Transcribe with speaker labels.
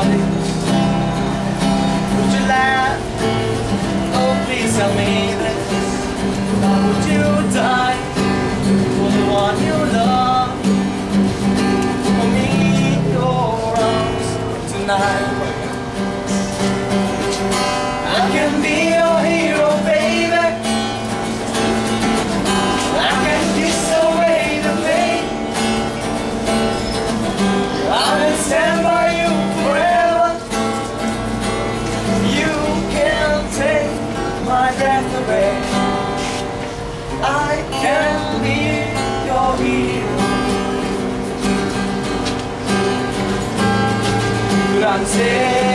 Speaker 1: amigos. Would you laugh? Oh, please tell me this. Why would you die for the one you love? For me, your arms tonight. I can be. breath away I can be your hero. Could I say